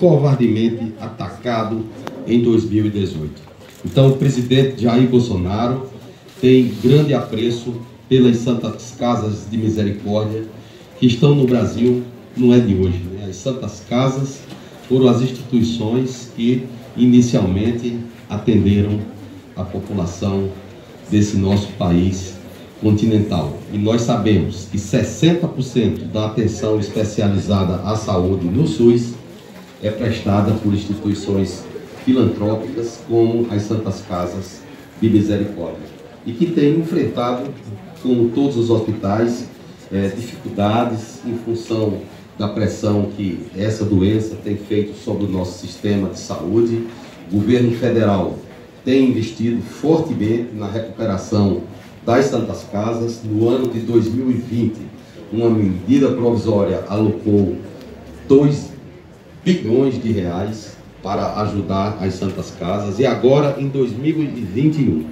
covardemente atacado em 2018. Então, o presidente Jair Bolsonaro tem grande apreço pelas Santas Casas de Misericórdia que estão no Brasil, não é de hoje. Né? As Santas Casas foram as instituições que inicialmente atenderam a população desse nosso país continental. E nós sabemos que 60% da atenção especializada à saúde no SUS é prestada por instituições filantrópicas como as Santas Casas de Misericórdia e que têm enfrentado, como todos os hospitais, é, dificuldades em função da pressão que essa doença tem feito sobre o nosso sistema de saúde. O governo federal tem investido fortemente na recuperação das Santas Casas. No ano de 2020, uma medida provisória alocou 2 bilhões de reais para ajudar as Santas Casas. E agora, em 2021,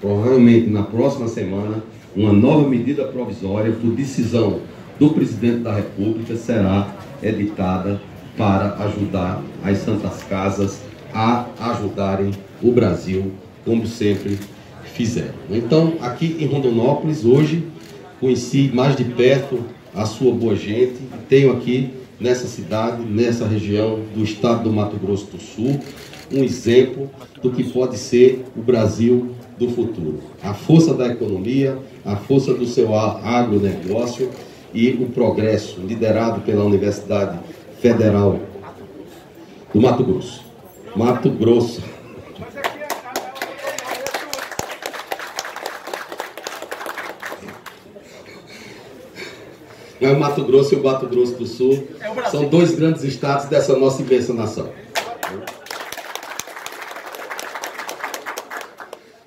provavelmente na próxima semana, uma nova medida provisória, por decisão do presidente da República, será editada para ajudar as Santas Casas a ajudarem o Brasil, como sempre fizeram. Então, aqui em Rondonópolis, hoje, conheci mais de perto a sua boa gente, tenho aqui nessa cidade, nessa região do estado do Mato Grosso do Sul, um exemplo do que pode ser o Brasil do futuro. A força da economia, a força do seu agronegócio e o progresso liderado pela Universidade Federal do Mato Grosso. Mato Grosso. Mas o Mato Grosso e o Mato Grosso do Sul são dois grandes estados dessa nossa imensa nação.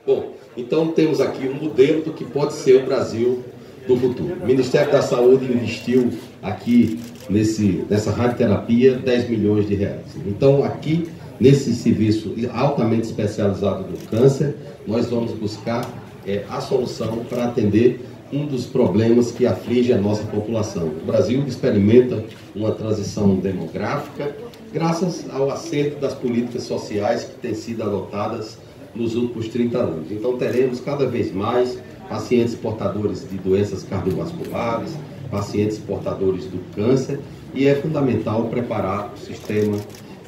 Bom, então temos aqui um modelo do que pode ser o Brasil do futuro. O Ministério da Saúde investiu aqui nesse, nessa radioterapia 10 milhões de reais. Então aqui, nesse serviço altamente especializado do câncer, nós vamos buscar é, a solução para atender um dos problemas que aflige a nossa população. O Brasil experimenta uma transição demográfica graças ao acerto das políticas sociais que têm sido adotadas nos últimos 30 anos. Então teremos cada vez mais pacientes portadores de doenças cardiovasculares, pacientes portadores do câncer e é fundamental preparar o sistema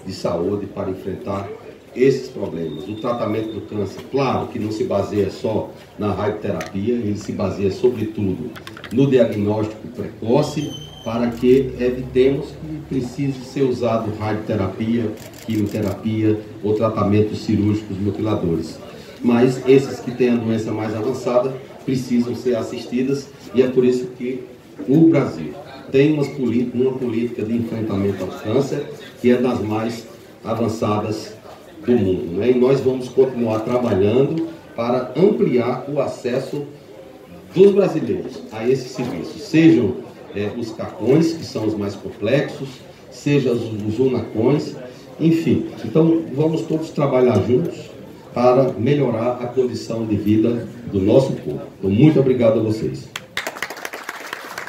de saúde para enfrentar esses problemas. O tratamento do câncer, claro que não se baseia só na radioterapia, ele se baseia sobretudo no diagnóstico precoce para que evitemos que precise ser usado radioterapia, quimioterapia ou tratamentos cirúrgicos mutiladores. Mas esses que têm a doença mais avançada precisam ser assistidas e é por isso que o Brasil tem uma política de enfrentamento ao câncer que é das mais avançadas do mundo. Né? E nós vamos continuar trabalhando para ampliar o acesso dos brasileiros a esse serviço, sejam é, os cacões, que são os mais complexos, sejam os, os unacões, enfim. Então, vamos todos trabalhar juntos para melhorar a condição de vida do nosso povo. Então, muito obrigado a vocês.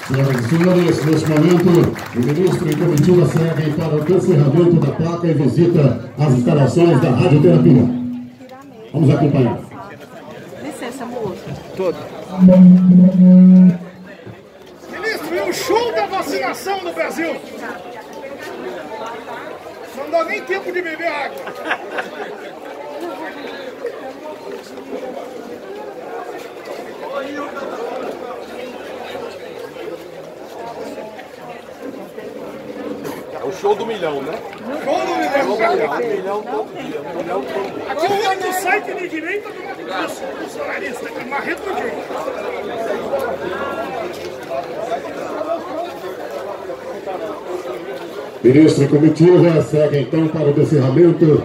Senhoras e senhores, neste momento, o ministro em comitiva segue para o encerramento da placa e visita as instalações da radioterapia. Vamos acompanhar. Licença, moço. Todo. Ministro, e o show da vacinação no Brasil? Não dá nem tempo de beber água. Show do milhão, né? Show do milhão. Show do milhão. Milhão todo dia. Milhão todo dia. Aqui é o site de direita do bolsonarista, que Marreto Júnior. Ministro em comitiva segue então para o encerramento